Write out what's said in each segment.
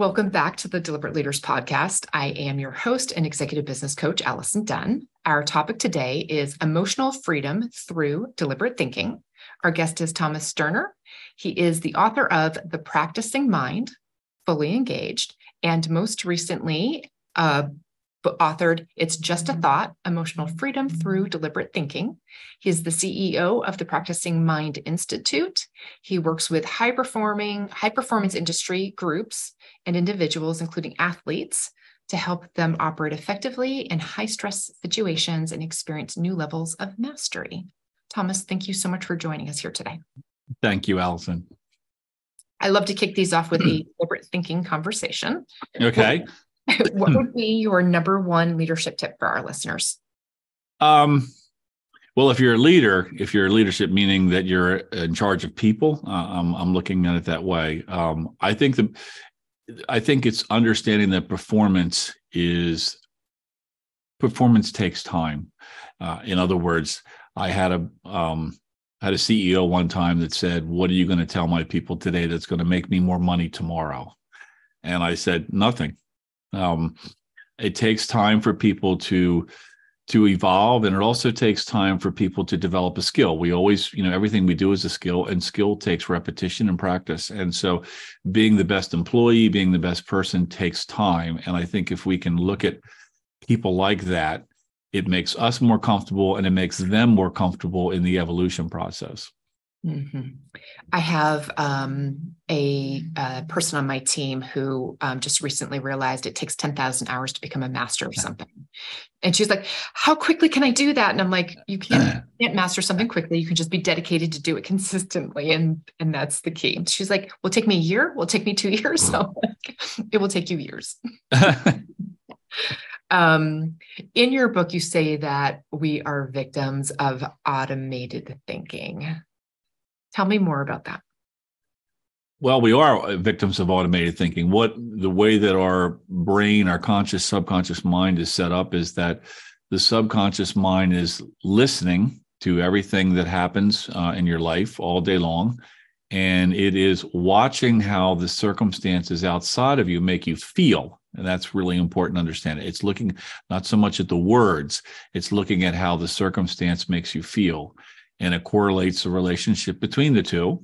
Welcome back to the Deliberate Leaders Podcast. I am your host and executive business coach, Allison Dunn. Our topic today is emotional freedom through deliberate thinking. Our guest is Thomas Sterner. He is the author of The Practicing Mind, Fully Engaged, and most recently, uh, authored It's Just a Thought Emotional Freedom Through Deliberate Thinking. He's the CEO of the Practicing Mind Institute. He works with high performing, high performance industry groups and individuals, including athletes, to help them operate effectively in high stress situations and experience new levels of mastery. Thomas, thank you so much for joining us here today. Thank you, Allison. I love to kick these off with a deliberate thinking conversation. Okay. what would be your number one leadership tip for our listeners? Um, well, if you're a leader, if you're a leadership, meaning that you're in charge of people, uh, I'm, I'm looking at it that way. Um, I think the, I think it's understanding that performance is performance takes time. Uh, in other words, I had a um, had a CEO one time that said, "What are you going to tell my people today that's going to make me more money tomorrow?" And I said, "Nothing. Um, it takes time for people to to evolve and it also takes time for people to develop a skill. We always you know everything we do is a skill and skill takes repetition and practice. And so being the best employee being the best person takes time. And i think if we can look at people like that it makes us more comfortable and it makes them more comfortable in the evolution process Mm-hmm. I have um, a, a, person on my team who um, just recently realized it takes 10,000 hours to become a master of something. And she's like, How quickly can I do that? And I'm like, You can't, can't master something quickly. You can just be dedicated to do it consistently. And, and that's the key. She's like, Will take me a year, will take me two years. So it will take you years. um, in your book, you say that we are victims of automated thinking. Tell me more about that. Well, we are victims of automated thinking. What the way that our brain, our conscious, subconscious mind is set up is that the subconscious mind is listening to everything that happens uh, in your life all day long. And it is watching how the circumstances outside of you make you feel. And that's really important to understand. It's looking not so much at the words, it's looking at how the circumstance makes you feel and it correlates the relationship between the two.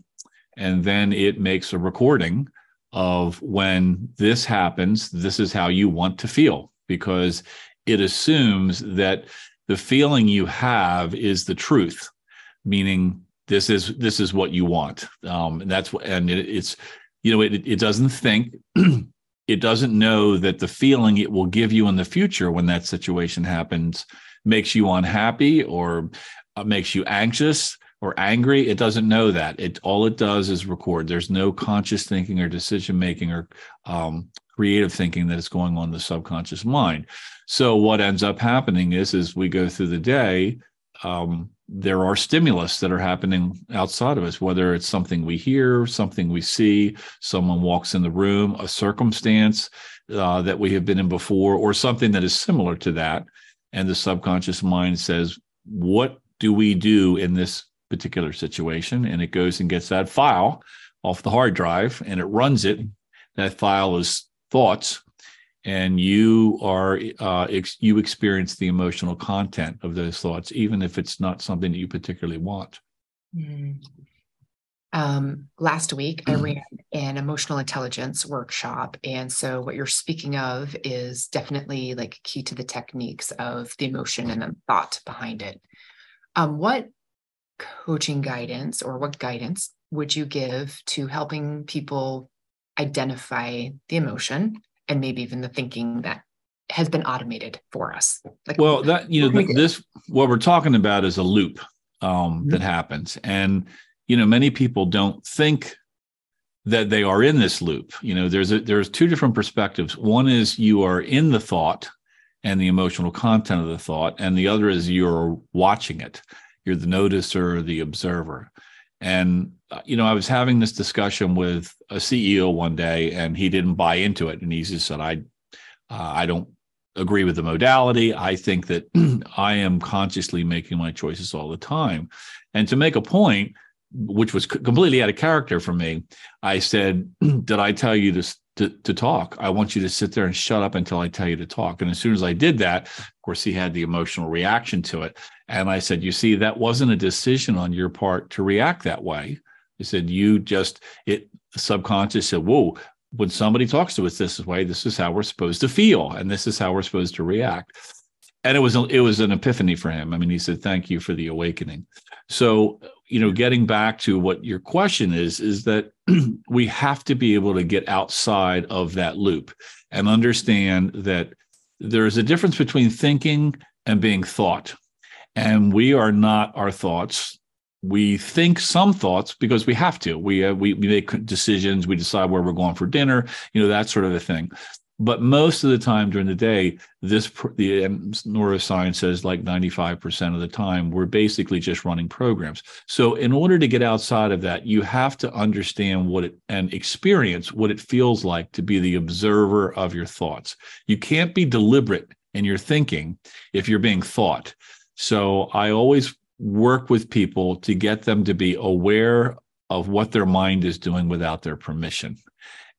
And then it makes a recording of when this happens, this is how you want to feel, because it assumes that the feeling you have is the truth, meaning this is this is what you want. Um, and that's what, and it, it's, you know, it, it doesn't think, it doesn't know that the feeling it will give you in the future when that situation happens makes you unhappy or makes you anxious or angry it doesn't know that. It all it does is record. There's no conscious thinking or decision making or um, creative thinking that is going on the subconscious mind. So what ends up happening is as we go through the day um, there are stimulus that are happening outside of us whether it's something we hear something we see someone walks in the room a circumstance uh, that we have been in before or something that is similar to that and the subconscious mind says what do we do in this particular situation? And it goes and gets that file off the hard drive and it runs it. That file is thoughts, and you are uh, ex- you experience the emotional content of those thoughts, even if it's not something that you particularly want. Mm. Um, last week, I ran an emotional intelligence workshop. And so, what you're speaking of is definitely like key to the techniques of the emotion and the thought behind it. Um, what coaching guidance or what guidance would you give to helping people identify the emotion and maybe even the thinking that has been automated for us? Like, well, that you know, this what we're talking about is a loop um, mm-hmm. that happens, and you know, many people don't think that they are in this loop. You know, there's a, there's two different perspectives. One is you are in the thought and the emotional content of the thought, and the other is you're watching it. You're the noticer, the observer. And uh, you know, I was having this discussion with a CEO one day, and he didn't buy into it, and he just said, "I, uh, I don't agree with the modality. I think that I am consciously making my choices all the time." And to make a point, which was completely out of character for me, I said, "Did I tell you to to, to talk. I want you to sit there and shut up until I tell you to talk. And as soon as I did that, of course, he had the emotional reaction to it. And I said, You see, that wasn't a decision on your part to react that way. I said, You just, it, subconscious said, Whoa, when somebody talks to us this way, this is how we're supposed to feel. And this is how we're supposed to react. And it was, it was an epiphany for him. I mean, he said, Thank you for the awakening. So, you know, getting back to what your question is, is that we have to be able to get outside of that loop and understand that there's a difference between thinking and being thought. And we are not our thoughts. We think some thoughts because we have to. We, uh, we we make decisions. We decide where we're going for dinner. You know that sort of a thing. But most of the time during the day, this the um, neuroscience says like 95% of the time, we're basically just running programs. So in order to get outside of that, you have to understand what it and experience what it feels like to be the observer of your thoughts. You can't be deliberate in your thinking if you're being thought. So I always work with people to get them to be aware of what their mind is doing without their permission.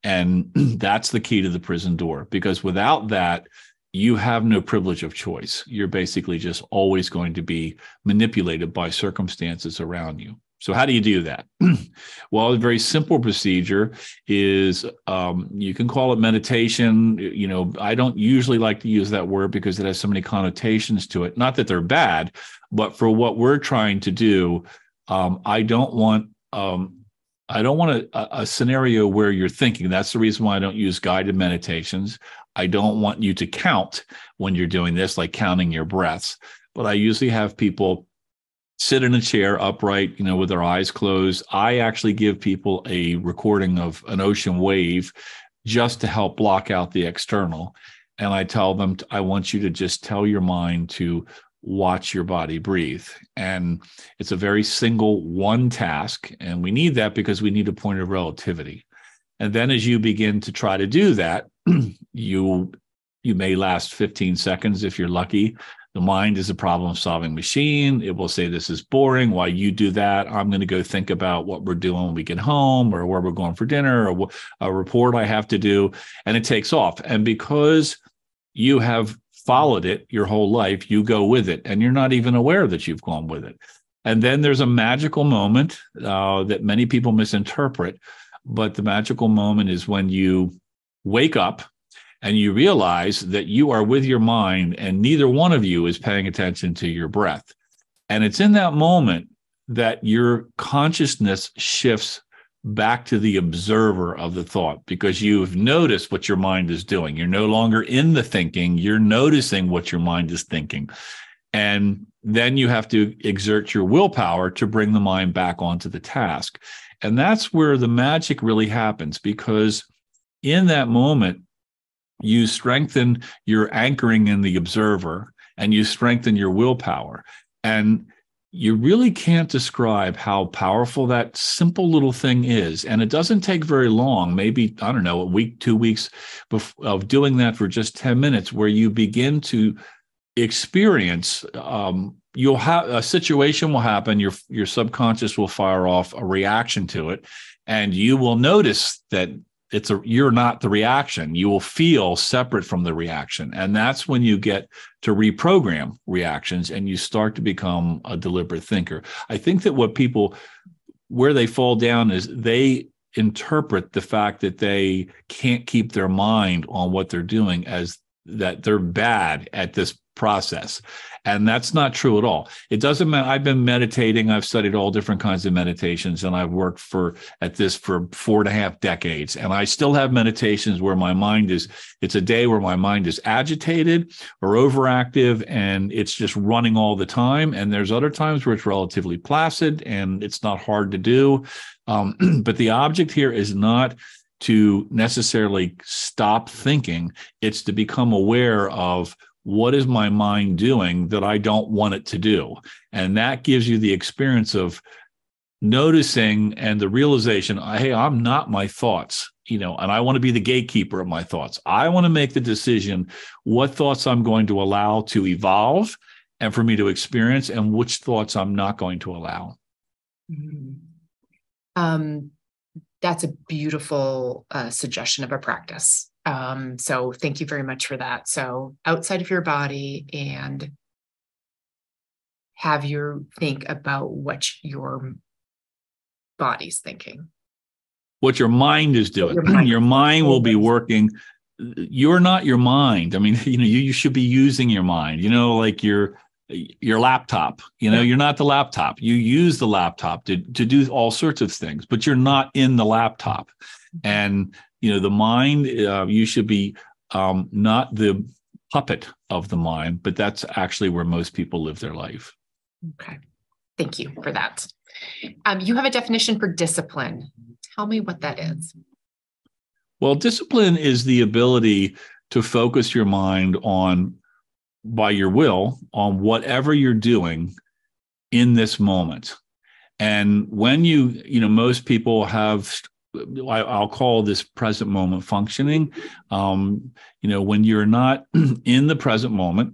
And that's the key to the prison door, because without that, you have no privilege of choice. You're basically just always going to be manipulated by circumstances around you. So, how do you do that? well, a very simple procedure is um, you can call it meditation. You know, I don't usually like to use that word because it has so many connotations to it. Not that they're bad, but for what we're trying to do, um, I don't want um, I don't want a, a, scenario where you're thinking. That's the reason why I don't use guided meditations. I don't want you to count when you're doing this, like counting your breaths. But I usually have people sit in a chair upright, you know, with their eyes closed. I actually give people a recording of an ocean wave just to help block out the external. And I tell them, I want you to just tell your mind to watch your body breathe. And it's a very single one task. And we need that because we need a point of relativity. And then as you begin to try to do that, you you may last 15 seconds if you're lucky. The mind is a problem solving machine. It will say, This is boring. Why you do that? I'm going to go think about what we're doing when we get home or where we're going for dinner or a report I have to do. And it takes off. And because you have followed it your whole life, you go with it, and you're not even aware that you've gone with it. And then there's a magical moment uh, that many people misinterpret, but the magical moment is when you wake up and you realize that you are with your mind, and neither one of you is paying attention to your breath. And it's in that moment that your consciousness shifts back to the observer of the thought because you've noticed what your mind is doing. You're no longer in the thinking, you're noticing what your mind is thinking. And then you have to exert your willpower to bring the mind back onto the task. And that's where the magic really happens because in that moment, you strengthen your anchoring in the observer and you strengthen your willpower. And you really can't describe how powerful that simple little thing is. And it doesn't take very long, maybe, I don't know, a week, two weeks of doing that for just 10 minutes, where you begin to experience um, you'll have a situation will happen your your subconscious will fire off a reaction to it and you will notice that it's a you're not the reaction. You will feel separate from the reaction. And that's when you get to reprogram reactions and you start to become a deliberate thinker. I think that what people where they fall down is they interpret the fact that they can't keep their mind on what they're doing as that they're bad at this process and that's not true at all. It doesn't matter. I've been meditating. I've studied all different kinds of meditations and I've worked for at this for four and a half decades. And I still have meditations where my mind is, it's a day where my mind is agitated or overactive and it's just running all the time. And there's other times where it's relatively placid and it's not hard to do. Um, but the object here is not to necessarily stop thinking, it's to become aware of what is my mind doing that I don't want it to do? And that gives you the experience of noticing and the realization, hey, I'm not my thoughts, you know, and I want to be the gatekeeper of my thoughts. I want to make the decision what thoughts I'm going to allow to evolve and for me to experience and which thoughts I'm not going to allow. Mm-hmm. Um, That's a beautiful uh, suggestion of a practice. Um, so thank you very much for that. So outside of your body and have you think about what your body's thinking. What your mind is doing. Your mind, your mind will be working. You're not your mind. I mean, you know, you, you should be using your mind, you know, like your your laptop. You know, yeah. you're not the laptop. You use the laptop to to do all sorts of things, but you're not in the laptop. Mm-hmm. And you know, the mind, uh, you should be um, not the puppet of the mind, but that's actually where most people live their life. Okay. Thank you for that. Um, you have a definition for discipline. Tell me what that is. Well, discipline is the ability to focus your mind on, by your will, on whatever you're doing in this moment. And when you, you know, most people have I, will call this present moment functioning. Um, you know, when you're not in the present moment,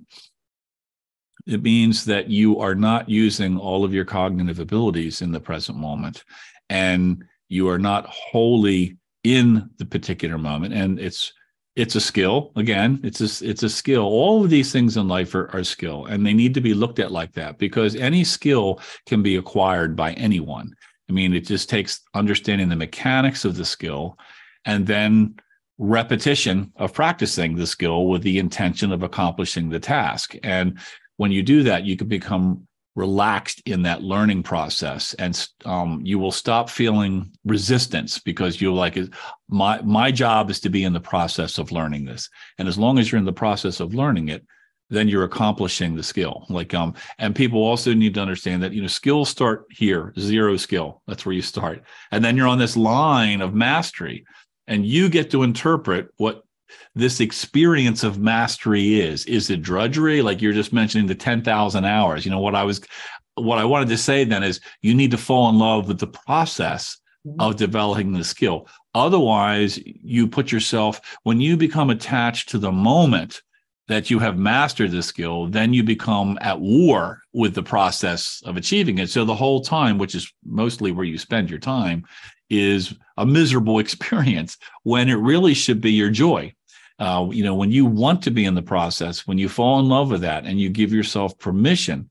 it means that you are not using all of your cognitive abilities in the present moment and you are not wholly in the particular moment and it's it's a skill. Again it's a it's a skill. All of these things in life are, are skill and they need to be looked at like that because any skill can be acquired by anyone. I mean it just takes understanding the mechanics of the skill and then repetition of practicing the skill with the intention of accomplishing the task. And when you do that, you can become relaxed in that learning process. And um, you will stop feeling resistance because you're like my my job is to be in the process of learning this. And as long as you're in the process of learning it then you're accomplishing the skill. Like um and people also need to understand that you know skills start here zero skill. That's where you start. And then you're on this line of mastery and you get to interpret what this experience of mastery is. Is it drudgery? Like you're just mentioning the 10,000 hours. You know, what I was, what I wanted to say then is you need to fall in love with the process mm-hmm. of developing the skill. Otherwise, you put yourself, when you become attached to the moment that you have mastered the skill, then you become at war with the process of achieving it. So the whole time, which is mostly where you spend your time, is a miserable experience when it really should be your joy. Uh, you know, when you want to be in the process, when you fall in love with that and you give yourself permission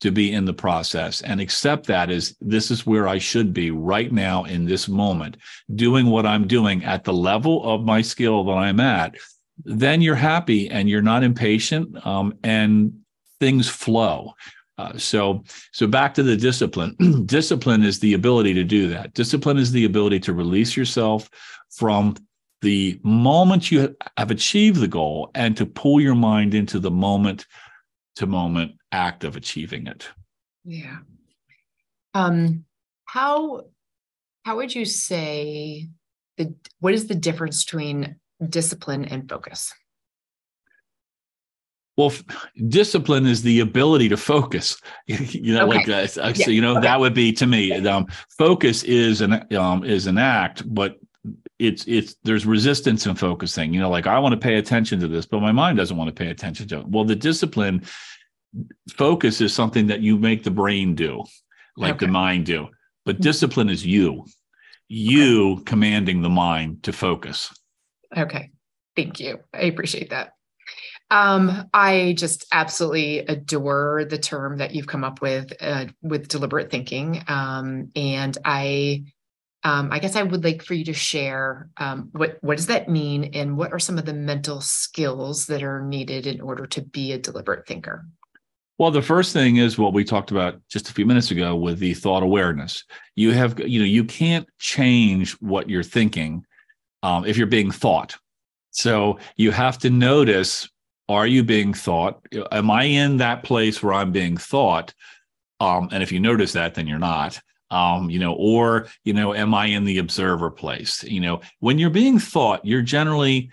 to be in the process and accept that as this is where I should be right now in this moment, doing what I'm doing at the level of my skill that I'm at, then you're happy and you're not impatient um, and things flow. Uh, so, so back to the discipline. discipline is the ability to do that. Discipline is the ability to release yourself from the moment you have achieved the goal and to pull your mind into the moment to moment act of achieving it. Yeah. Um, how how would you say the what is the difference between discipline and focus? Well, f- discipline is the ability to focus. you know, okay. like uh, yeah. so, you know okay. that would be to me. Um, focus is an um, is an act, but it's it's there's resistance in focusing you know like i want to pay attention to this but my mind doesn't want to pay attention to it well the discipline focus is something that you make the brain do like okay. the mind do but discipline is you you okay. commanding the mind to focus okay thank you i appreciate that um, I just absolutely adore the term that you've come up with uh, with deliberate thinking. Um, and I um, I guess I would like for you to share um, what what does that mean, and what are some of the mental skills that are needed in order to be a deliberate thinker. Well, the first thing is what we talked about just a few minutes ago with the thought awareness. You have, you know, you can't change what you're thinking um, if you're being thought. So you have to notice: Are you being thought? Am I in that place where I'm being thought? Um, and if you notice that, then you're not um, you know, or, you know, am I in the observer place? You know, when you're being thought, you're generally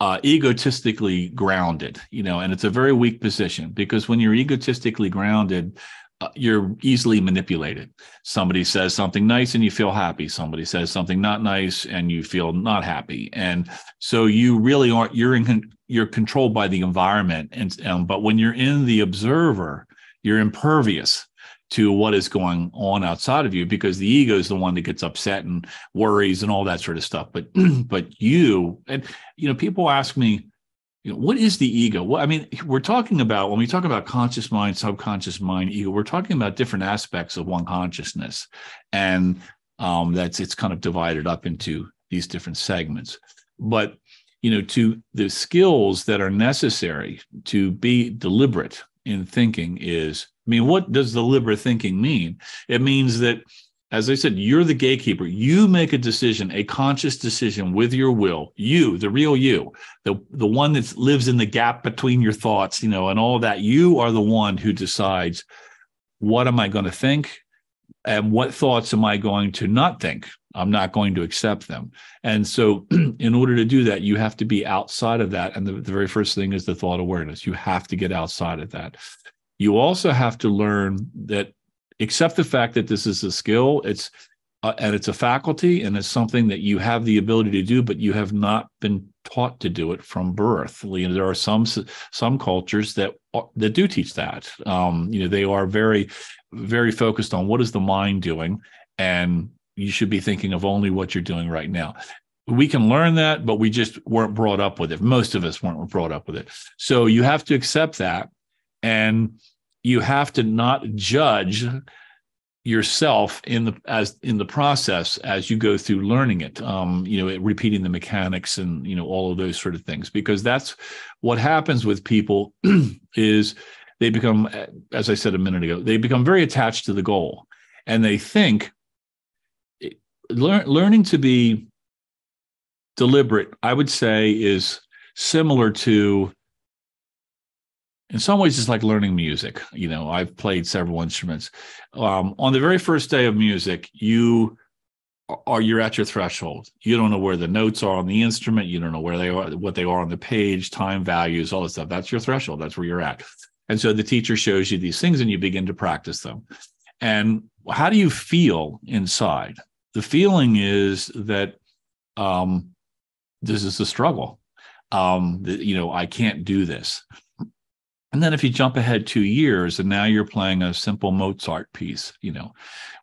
uh, egotistically grounded, you know, and it's a very weak position because when you're egotistically grounded, uh, you're easily manipulated. Somebody says something nice and you feel happy. Somebody says something not nice and you feel not happy. And so you really aren't. You're in. You're controlled by the environment. And um, but when you're in the observer, you're impervious to what is going on outside of you because the ego is the one that gets upset and worries and all that sort of stuff. But but you and you know people ask me you know, what is the ego? Well i mean we're talking about when we talk about conscious mind subconscious mind ego we're talking about different aspects of one consciousness. And um, that's it's kind of divided up into these different segments. But you know to the skills that are necessary to be deliberate in thinking is I mean, what does deliberate thinking mean? It means that, as I said, you're the gatekeeper. You make a decision, a conscious decision with your will. You, the real you, the, the one that lives in the gap between your thoughts, you know, and all that. You are the one who decides what am I going to think and what thoughts am I going to not think? I'm not going to accept them. And so, in order to do that, you have to be outside of that. And the, the very first thing is the thought awareness. You have to get outside of that you also have to learn that accept the fact that this is a skill it's uh, and it's a faculty and it's something that you have the ability to do but you have not been taught to do it from birth you know there are some some cultures that uh, that do teach that um, you know they are very very focused on what is the mind doing and you should be thinking of only what you're doing right now. We can learn that but we just weren't brought up with it. Most of us weren't brought up with it. So you have to accept that and you have to not judge yourself in the as in the process as you go through learning it um you know repeating the mechanics and you know all of those sort of things because that's what happens with people is they become as i said a minute ago they become very attached to the goal and they think learn, learning to be deliberate i would say is similar to in some ways it's like learning music. You know i've played several instruments. Um, on the very first day of music you are you're at your threshold. You don't know where the notes are on the instrument. You don't know where they are what they are on the page time values all this stuff. That's your threshold. That's where you're at. And so the teacher shows you these things and you begin to practice them. And how do you feel inside the feeling is that um, this is a struggle um, that, you know i can't do this and then if you jump ahead two years and now you're playing a simple Mozart piece, you know,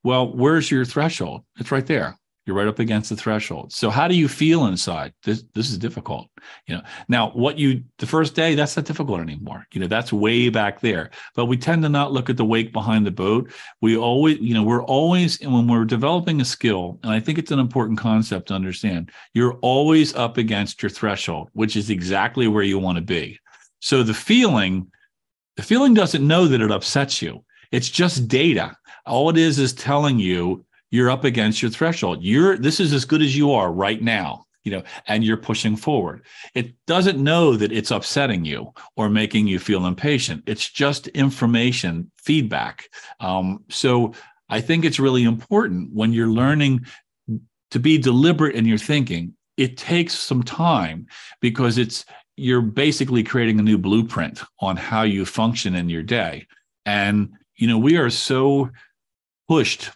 well, where's your threshold? It's right there. You're right up against the threshold. So how do you feel inside? This this is difficult. You know, now what you the first day, that's not difficult anymore. You know, that's way back there. But we tend to not look at the wake behind the boat. We always, you know, we're always and when we're developing a skill, and I think it's an important concept to understand, you're always up against your threshold, which is exactly where you want to be. So the feeling the feeling doesn't know that it upsets you. It's just data. All it is is telling you you're up against your threshold. You're this is as good as you are right now, you know, and you're pushing forward. It doesn't know that it's upsetting you or making you feel impatient. It's just information feedback. Um, so I think it's really important when you're learning to be deliberate in your thinking. It takes some time because it's you're basically creating a new blueprint on how you function in your day. And, you know, we are so pushed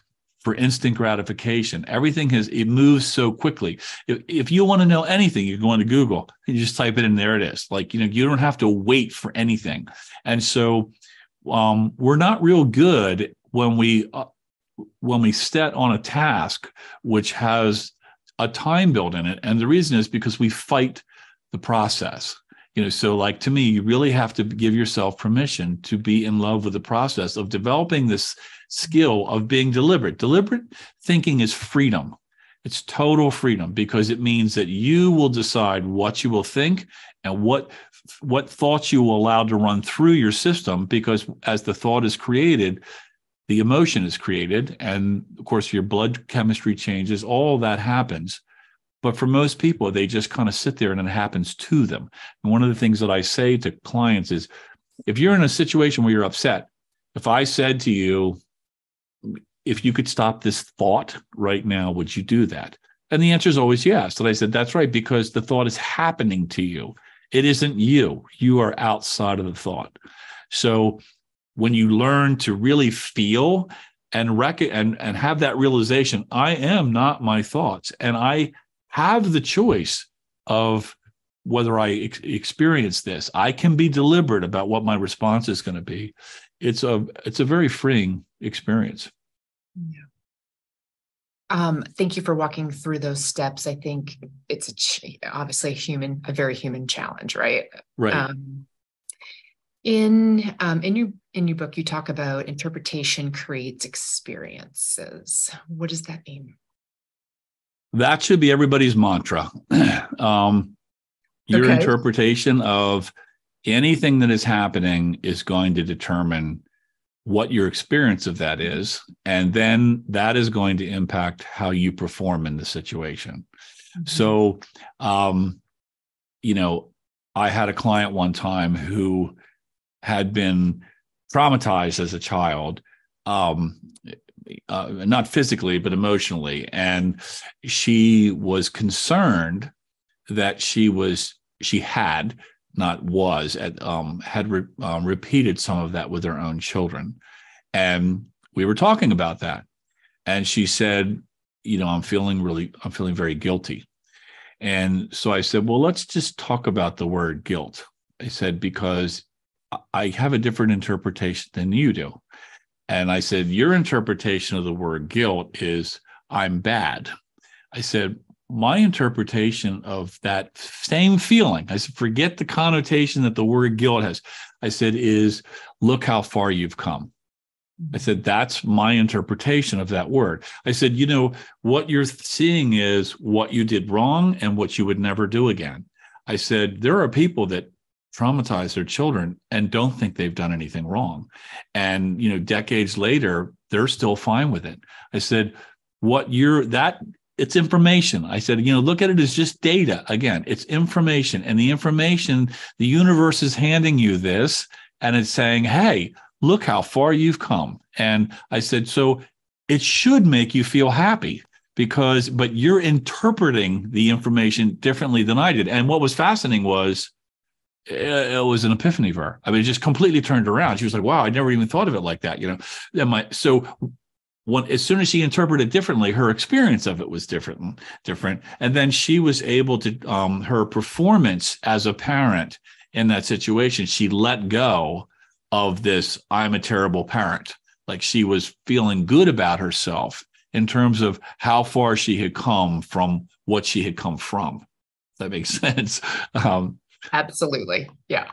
for instant gratification. Everything has, it moves so quickly. If, if you want to know anything, you go into Google and you just type it in, there it is. Like, you know, you don't have to wait for anything. And so um, we're not real good when we, uh, when we set on a task which has a time built in it. And the reason is because we fight the process you know so like to me you really have to give yourself permission to be in love with the process of developing this skill of being deliberate. Deliberate thinking is freedom. It's total freedom because it means that you will decide what you will think and what what thoughts you will allow to run through your system because as the thought is created the emotion is created and of course your blood chemistry changes all that happens but for most people, they just kind of sit there and it happens to them. And one of the things that I say to clients is if you're in a situation where you're upset, if I said to you, if you could stop this thought right now, would you do that? And the answer is always yes. And I said, that's right, because the thought is happening to you. It isn't you. You are outside of the thought. So when you learn to really feel and rec- and, and have that realization, I am not my thoughts. And I have the choice of whether I ex- experience this. I can be deliberate about what my response is going to be. It's a it's a very freeing experience. Yeah. Um, thank you for walking through those steps. I think it's a ch- obviously a human, a very human challenge, right? Right. Um, in um, in your in your book, you talk about interpretation creates experiences. What does that mean? That should be everybody's mantra. um, your okay. interpretation of anything that is happening is going to determine what your experience of that is. And then that is going to impact how you perform in the situation. Mm-hmm. So, um, you know, I had a client one time who had been traumatized as a child, um, uh, not physically, but emotionally. And she was concerned that she was, she had not was at um, had re- um, repeated some of that with her own children. And we were talking about that. And she said you know i'm feeling really i'm feeling very guilty. And so i said well let's just talk about the word guilt. I said because i have a different interpretation than you do and i said your interpretation of the word guilt is i'm bad i said my interpretation of that same feeling, I said, forget the connotation that the word guilt has. I said, is look how far you've come. I said, that's my interpretation of that word. I said, you know, what you're seeing is what you did wrong and what you would never do again. I said, there are people that traumatize their children and don't think they've done anything wrong. And, you know, decades later, they're still fine with it. I said, what you're that it's information. I said, you know, look at it as just data. Again, it's information. And the information, the universe is handing you this and it's saying, hey, look how far you've come. And I said, so it should make you feel happy because, but you're interpreting the information differently than I did. And what was fascinating was, it was an epiphany for her. I mean, it just completely turned around. She was like, "Wow, I never even thought of it like that." You know, and my so when as soon as she interpreted differently, her experience of it was different, different, and then she was able to um, her performance as a parent in that situation. She let go of this "I'm a terrible parent." Like she was feeling good about herself in terms of how far she had come from what she had come from. That makes sense. Um, Absolutely. Yeah.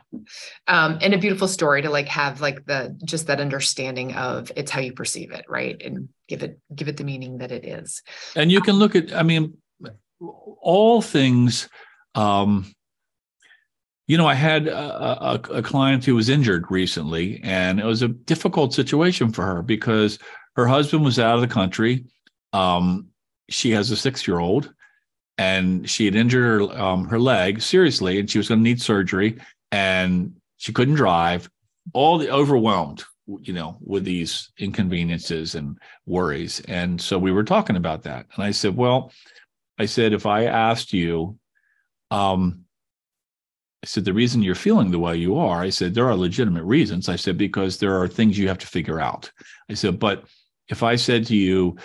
Um, and a beautiful story to like have like the just that understanding of it's how you perceive it, right? And give it give it the meaning that it is. And you can look at, I mean, all things um you know, I had a, a, a, client who was injured recently, and it was a difficult situation for her because her husband was out of the country. Um, she has a six year old, and she had injured her um, her leg seriously, and she was going to need surgery, and she couldn't drive. All the overwhelmed, you know, with these inconveniences and worries, and so we were talking about that, and I said, well, I said if I asked you, um, I said the reason you're feeling the way you are, I said there are legitimate reasons. I said because there are things you have to figure out. I said, but if I said to you,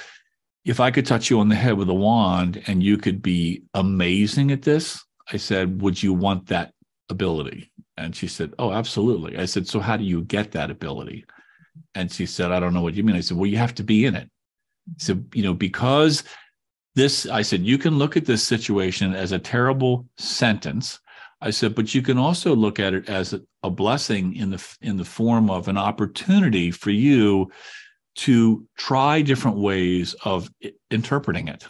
if I could touch you on the head with a wand and you could be amazing at this, I said, would you want that ability? And she said, oh, absolutely. I said, so how do you get that ability? And she said, I don't know what you mean. I said, well, you have to be in it. So, you know, because this, I said, you can look at this situation as a terrible sentence. I said, but you can also look at it as a, a blessing in the in the form of an opportunity for you to try different ways of interpreting it.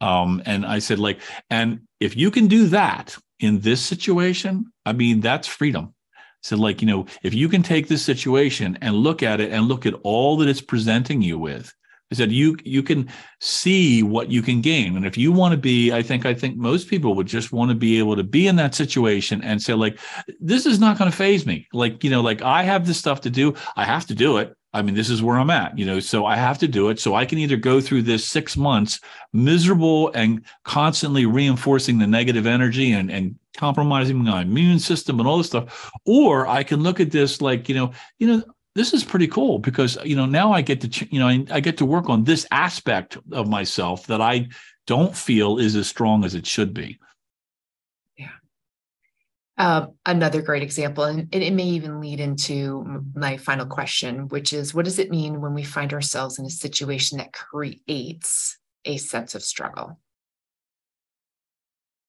Um, and I said, like, and if you can do that in this situation, I mean, that's freedom. Said, like, you know, if you can take this situation and look at it and look at all that it's presenting you with, I said, you you can see what you can gain. And if you want to be, I think I think most people would just want to be able to be in that situation and say, like, this is not going to faze me. Like, you know, like I have this stuff to do. I have to do it. I mean, this is where I'm at, you know, so I have to do it. So I can either go through this six months miserable and constantly reinforcing the negative energy and, and compromising my immune system and all this stuff, or I can look at this like, you know, you know, this is pretty cool because, you know, now I get to, you know, I, I get to work on this aspect of myself that I don't feel is as strong as it should be. Uh, another great example, and it may even lead into my final question, which is what does it mean when we find ourselves in a situation that creates a sense of struggle?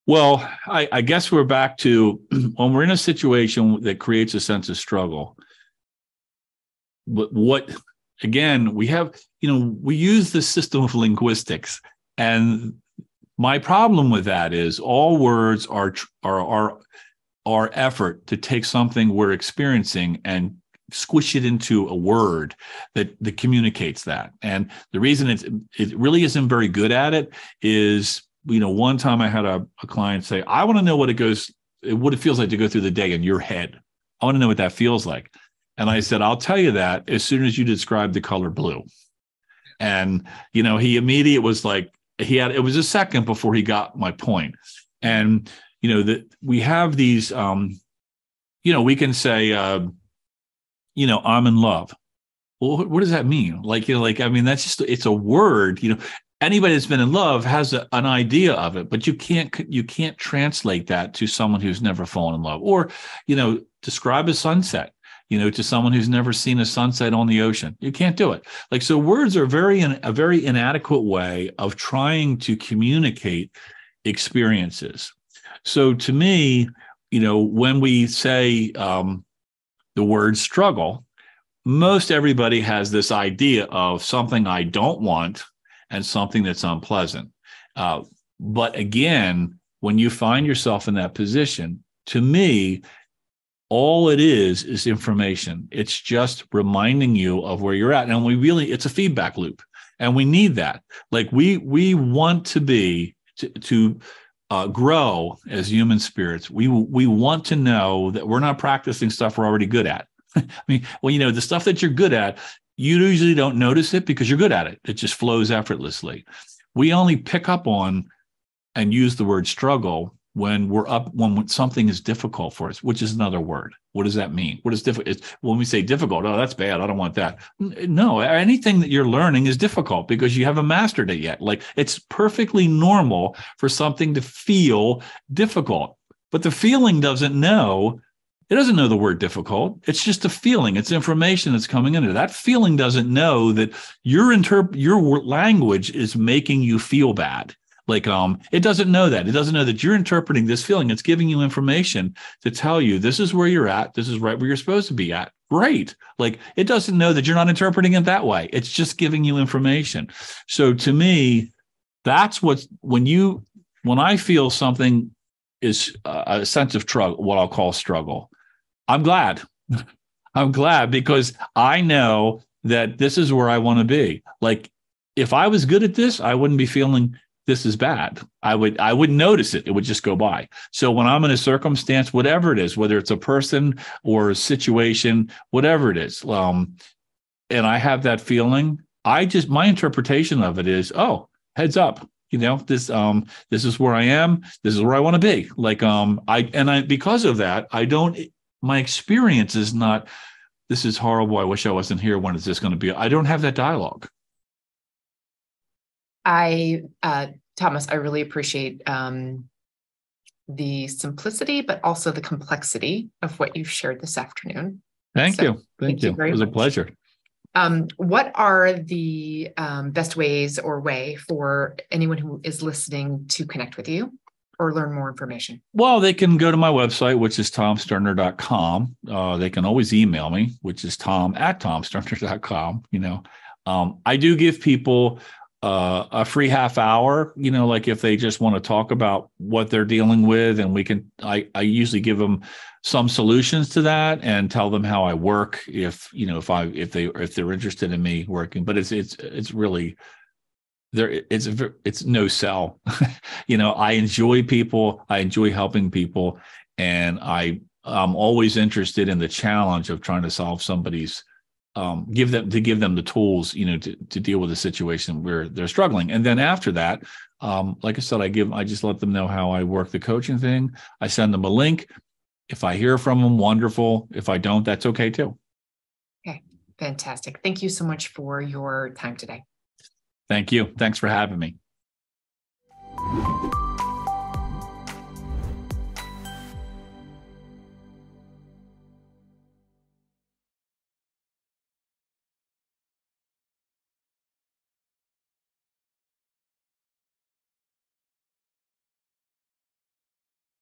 Well, I, I guess we're back to when we're in a situation that creates a sense of struggle. But what, again, we have, you know, we use the system of linguistics, and my problem with that is all words are are are our effort to take something we're experiencing and squish it into a word that that communicates that. And the reason it's it really isn't very good at it is, you know, one time I had a, a client say, I want to know what it goes, what it feels like to go through the day in your head. I want to know what that feels like. And I said, I'll tell you that as soon as you describe the color blue. And, you know, he immediately was like, he had, it was a second before he got my point. And you know that we have these um you know we can say uh you know i'm in love. Well what does that mean? Like you know like i mean that's just it's a word you know. Anybody that's been in love has a, an idea of it but you can't you can't translate that to someone who's never fallen in love or you know describe a sunset you know to someone who's never seen a sunset on the ocean. You can't do it. Like so words are very in, a very inadequate way of trying to communicate experiences so to me, you know, when we say um, the word struggle, most everybody has this idea of something I don't want and something that's unpleasant. Uh, but again, when you find yourself in that position, to me, all it is is information. It's just reminding you of where you're at. And we really, it's a feedback loop, and we need that. Like we we want to be to, to uh, grow as human spirits, we we want to know that we're not practicing stuff we're already good at. I mean, well, you know, the stuff that you're good at, you usually don't notice it because you're good at it. It just flows effortlessly. We only pick up on and use the word struggle when we're up when something is difficult for us which is another word what does that mean? What is difficult when we say difficult oh that's bad i don't want that. No anything that you're learning is difficult because you haven't mastered it yet. Like it's perfectly normal for something to feel difficult but the feeling doesn't know it doesn't know the word difficult. It's just a feeling it's information that's coming into it. that feeling doesn't know that your interp- your language is making you feel bad like um, it doesn't know that. It doesn't know that you're interpreting this feeling. It's giving you information to tell you this is where you're at. This is right where you're supposed to be at. Great. Like it doesn't know that you're not interpreting it that way. It's just giving you information. So to me, that's what's when you when I feel something is a sense of struggle, what I'll call struggle. I'm glad. I'm glad because I know that this is where I want to be. Like if I was good at this, I wouldn't be feeling this is bad. I would i wouldn't notice it. It would just go by. So when i'm in a circumstance whatever it is whether it's a person or a situation whatever it is um and i have that feeling i just my interpretation of it is oh heads up. You know this um this is where i am. This is where i want to be. Like um i and i because of that i don't my experience is not this is horrible. I wish i wasn't here. When is this going to be? I don't have that dialogue I, uh, Thomas, I really appreciate um, the simplicity, but also the complexity of what you've shared this afternoon. Thank so, you. Thank, thank you. you it was much. a pleasure. Um, what are the um, best ways or way for anyone who is listening to connect with you or learn more information? Well, they can go to my website, which is tomsterner.com. Uh, they can always email me, which is tom at tomsterner.com. You know, um, I do give people uh, a free half hour you know like if they just want to talk about what they're dealing with and we can i i usually give them some solutions to that and tell them how i work if you know if i if they if they're interested in me working but it's it's it's really there it's it's no sell. You know i enjoy people i enjoy helping people and i i'm always interested in the challenge of trying to solve somebody's um, give them to give them the tools, you know, to, to deal with a situation where they're struggling. And then after that, um, like I said, I give, I just let them know how I work the coaching thing. I send them a link. If I hear from them, wonderful. If I don't, that's okay too. Okay, fantastic. Thank you so much for your time today. Thank you. Thanks for having me.